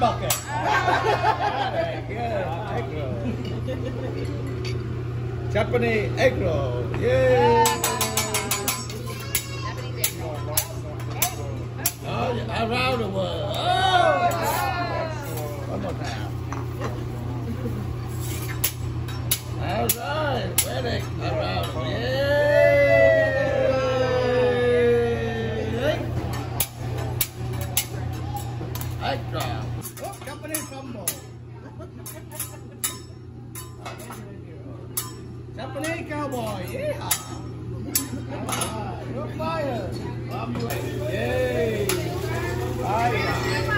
bucket. Good. Japanese egg roll. Yay. Japanese cowboy, yeah. Alright, you're. Yay. Fire.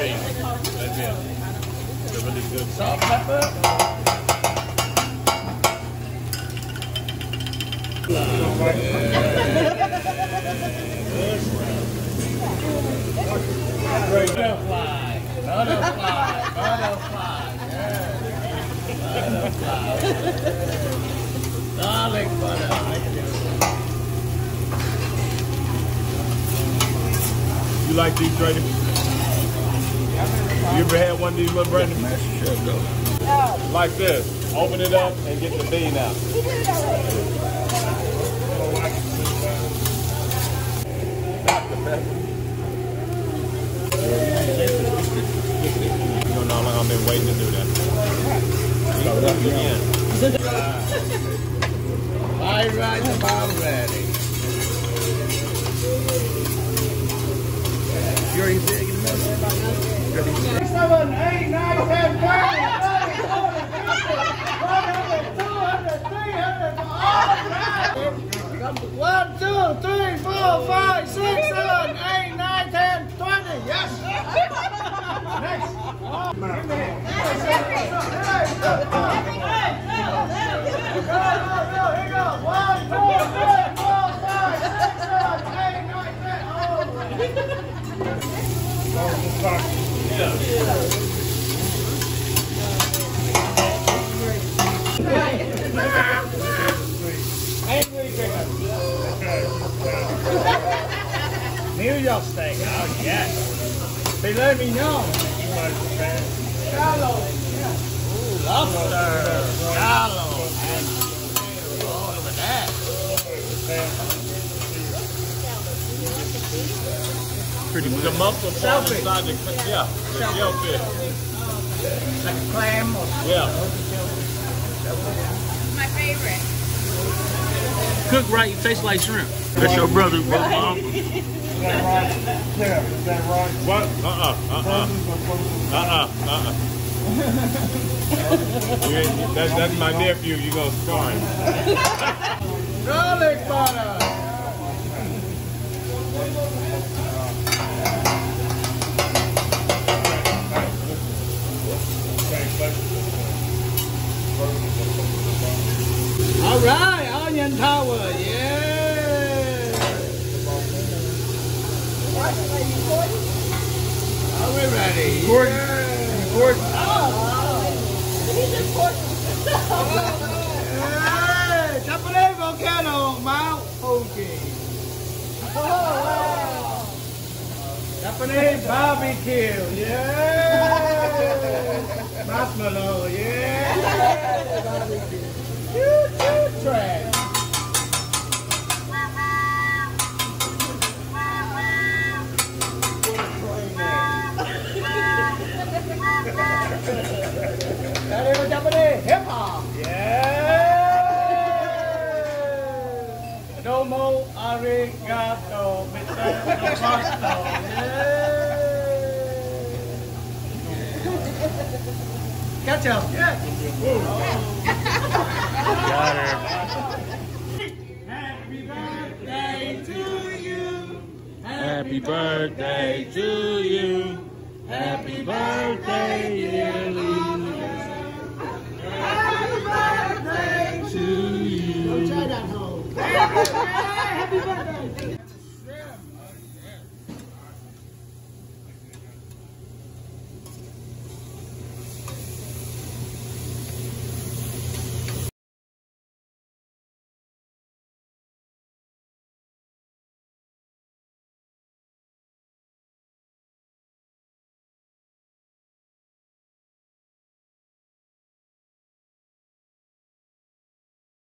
It. It's a really good. Salt, pepper. Butterfly, butterfly, butterfly. Butterfly. Garlic. You like these, Brady? You ever had one of these, little Brady? Sure, go. Like this. Open it up and get the bean out. Not the pepper. You don't know how long I've been waiting to do that. Again. All right, about ready. You already said you know Six, seven, eight, nine, ten, twenty, thirty, forty, fifty, one two three hundred, One, two, three, four, five, six, seven, eight, nine, ten, twenty. Yes. Next. Give me. Hey, look, look. Go, go, go, here you go. One, two, three, four, five, six, seven, eight, nine, ten. Angry chicken. New York steak. Oh, yes. They let me know. Shallow. Ooh, lobster. Shallow. And, oh, look at that. Pretty much. The muscle part inside the, yeah, the shellfish. Like a clam or Yeah. My favorite. Cook right, it tastes like shrimp. That's your brother, bro. Mom. What? Uh-uh, uh-uh. Uh-uh, uh-uh. You that's, my nephew. You gonna scar him. garlic butter. All right, onion tower, yeah. Are we ready? Record. Yeah. Record. Hey, Japanese volcano, Mount Fuji. Oh. Japanese barbecue, yeah. Marshmallow, yeah. Barbecue. Choo train. Yeah. Domo arigato, Mr. Aposto. Yeah. Ketchup. Yeah. Got her. Happy birthday to you. Happy birthday to you. Happy birthday, dear Lisa.